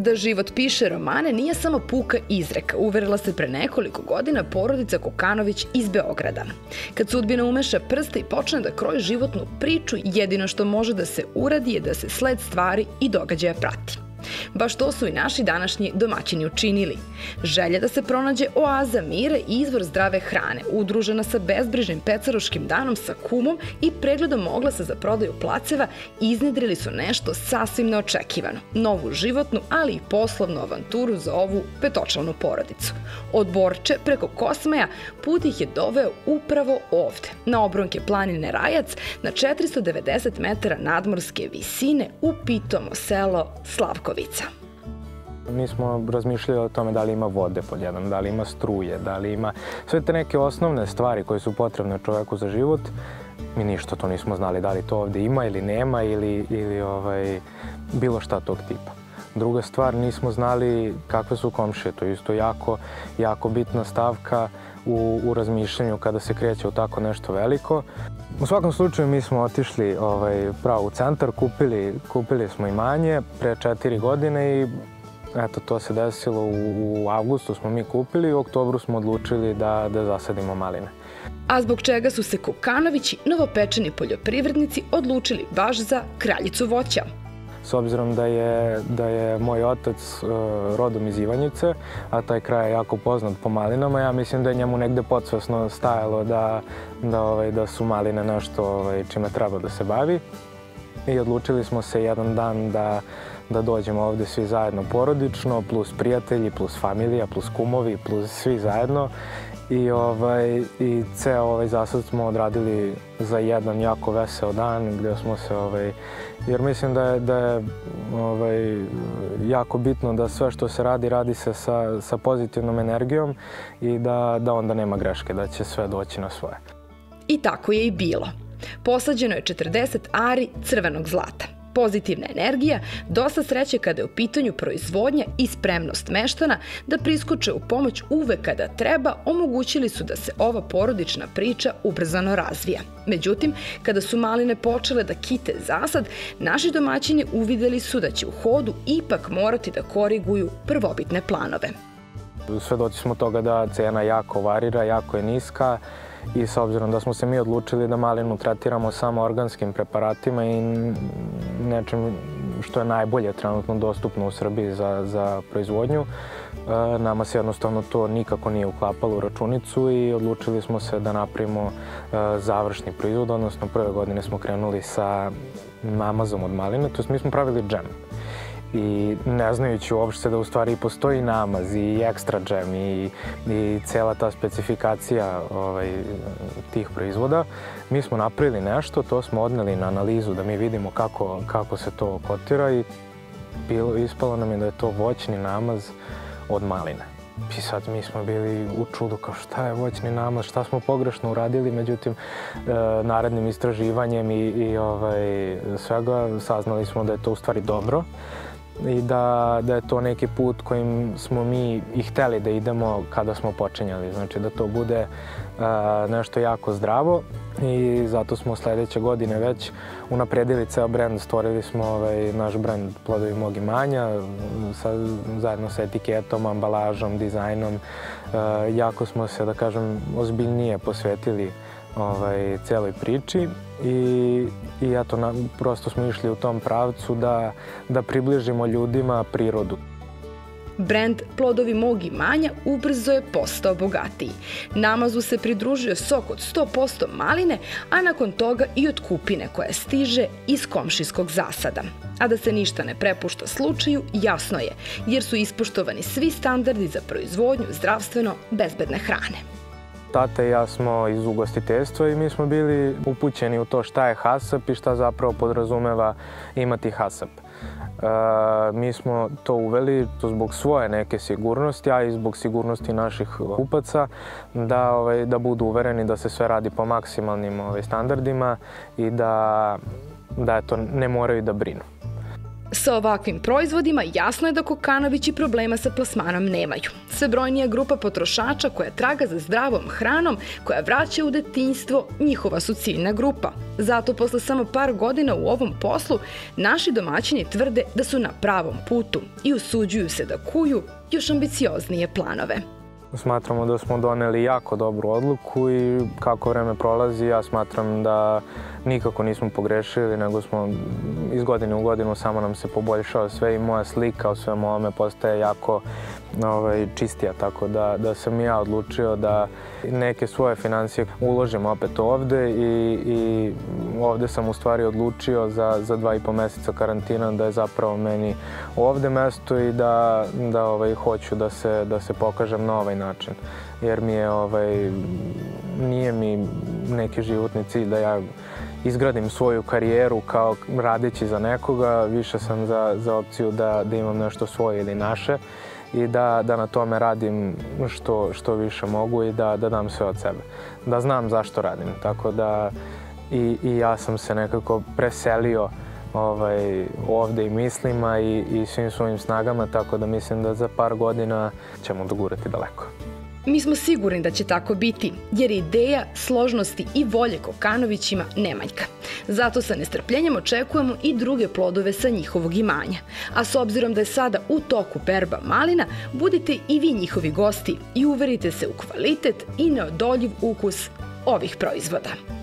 Da život piše romane nije samo puka izreka, uverila se pre nekoliko godina porodica Kokanović iz Beograda. Kad sudbina umeša prste i počne da kroji životnu priču, jedino što može da se uradi je da se sled stvari i događaja prati. Baš to su i naši današnji domaćini učinili. Želja da se pronađe oaza mira i izvor zdrave hrane, udružena sa bezbrižnim pecaroškim danom sa kumom i pregledom oglasa za prodaju placeva, iznedrili su nešto sasvim neočekivano. Novu životnu, ali i poslovnu avanturu za ovu petočlanu porodicu. Od Borče preko Kosmaja put ih je doveo upravo ovde, na obronke planine Rajac, na 490 metara nadmorske visine u pitomo selo Slavko Slavkovica. Mi smo razmišljali o tome da li ima vode pod jednom, da li ima struje, da li ima sve te neke osnovne stvari koje su potrebne čoveku za život. Mi ništa to nismo znali da li to ovde ima ili nema ili, ili ovaj, bilo šta tog tipa. Druga stvar, nismo znali kakve su komšije, to je isto jako, jako bitna stavka u, u razmišljanju kada se kreće u tako nešto veliko. U svakom slučaju mi smo otišli ovaj, pravo u centar, kupili, kupili smo imanje pre četiri godine i eto to se desilo u, u avgustu smo mi kupili i u oktobru smo odlučili da, da zasadimo maline. A zbog čega su se Kokanovići, novopečeni poljoprivrednici, odlučili baš za kraljicu voća? S obzirom da je, da je moj otac uh, rodom iz Ivanjice, a taj kraj je jako poznat po malinama, ja mislim da je njemu negde podsvesno stajalo da, da, ovaj, da su maline nešto ovaj, čime treba da se bavi. I odlučili smo se jedan dan da, da dođemo ovde svi zajedno porodično, plus prijatelji, plus familija, plus kumovi, plus svi zajedno i, ovaj, i ceo ovaj zasad smo odradili za jedan jako veseo dan gde smo se, ovaj, jer mislim da je, da je ovaj, jako bitno da sve što se radi, radi se sa, sa pozitivnom energijom i da, da onda nema greške, da će sve doći na svoje. I tako je i bilo. Posađeno je 40 ari crvenog zlata pozitivna energija, dosta sreće kada je u pitanju proizvodnja i spremnost meštana da priskoče u pomoć uvek kada treba, omogućili su da se ova porodična priča ubrzano razvija. Međutim, kada su maline počele da kite zasad, naši domaćini uvideli su da će u hodu ipak morati da koriguju prvobitne planove. Svedoci smo toga da cena jako varira, jako je niska, i s obzirom da smo se mi odlučili da malinu tretiramo samo organskim preparatima i nečim što je najbolje trenutno dostupno u Srbiji za, za proizvodnju, e, nama se jednostavno to nikako nije uklapalo u računicu i odlučili smo se da napravimo e, završni proizvod, odnosno prve godine smo krenuli sa namazom od maline, to mi smo pravili džem i ne znajući uopšte da u stvari postoji namaz i ekstra džem i, i cela ta specifikacija ovaj, tih proizvoda, mi smo napravili nešto, to smo odneli na analizu da mi vidimo kako, kako se to kotira i bilo, ispalo nam je da je to voćni namaz od maline. I sad mi smo bili u čudu kao šta je voćni namaz, šta smo pogrešno uradili, međutim e, narednim istraživanjem i, i ovaj, svega saznali smo da je to u stvari dobro i da, da je to neki put kojim smo mi i hteli da idemo kada smo počinjali. Znači da to bude a, nešto jako zdravo i zato smo sledeće godine već unapredili ceo brend, stvorili smo ovaj, naš brend Plodovi mog imanja sa, zajedno sa etiketom, ambalažom, dizajnom. A, jako smo se, da kažem, ozbiljnije posvetili ovaj, celoj priči i, i eto, na, prosto smo išli u tom pravcu da, da približimo ljudima prirodu. Brend Plodovi mog imanja ubrzo je postao bogatiji. Namazu se pridružio sok od 100% maline, a nakon toga i od kupine koja stiže iz komšijskog zasada. A da se ništa ne prepušta slučaju, jasno je, jer su ispoštovani svi standardi za proizvodnju zdravstveno bezbedne hrane. Tata i ja smo iz ugostiteljstva i mi smo bili upućeni u to šta je hasap i šta zapravo podrazumeva imati hasap. E, mi smo to uveli zbog svoje neke sigurnosti, a i zbog sigurnosti naših kupaca, da, ovaj, da budu uvereni da se sve radi po maksimalnim ovaj, standardima i da, da ne moraju da brinu. Sa ovakvim proizvodima jasno je da Kokanovići problema sa plasmanom nemaju. Sve brojnija grupa potrošača koja traga za zdravom hranom, koja vraća u detinjstvo, njihova su ciljna grupa. Zato posle samo par godina u ovom poslu, naši domaćini tvrde da su na pravom putu i usuđuju se da kuju još ambicioznije planove. Smatramo da smo doneli jako dobru odluku i kako vreme prolazi ja smatram da nikako nismo pogrešili, nego smo iz godine u godinu samo nam se poboljšao sve i moja slika o svemu ovome postaje jako ovaj, čistija, tako da, da sam ja odlučio da neke svoje financije uložim opet ovde i, i ovde sam u stvari odlučio za, za dva i po meseca karantina da je zapravo meni ovde mesto i da, da ovaj, hoću da se, da se pokažem na ovaj način. Jer mi je, ovaj, nije mi neki životni cilj da ja izgradim svoju karijeru kao radeći za nekoga, više sam za, za opciju da, da imam nešto svoje ili naše i da, da na tome radim što, što više mogu i da, da dam sve od sebe. Da znam zašto radim, tako da i, i ja sam se nekako preselio ovaj, ovde i mislima i, i svim svojim snagama, tako da mislim da za par godina ćemo dogurati daleko. Mi smo sigurni da će tako biti, jer ideja, složnosti i volje Kokanovićima nemaljka. Zato sa nestrpljenjem očekujemo i druge plodove sa njihovog imanja. A s obzirom da je sada u toku berba malina, budite i vi njihovi gosti i uverite se u kvalitet i neodoljiv ukus ovih proizvoda.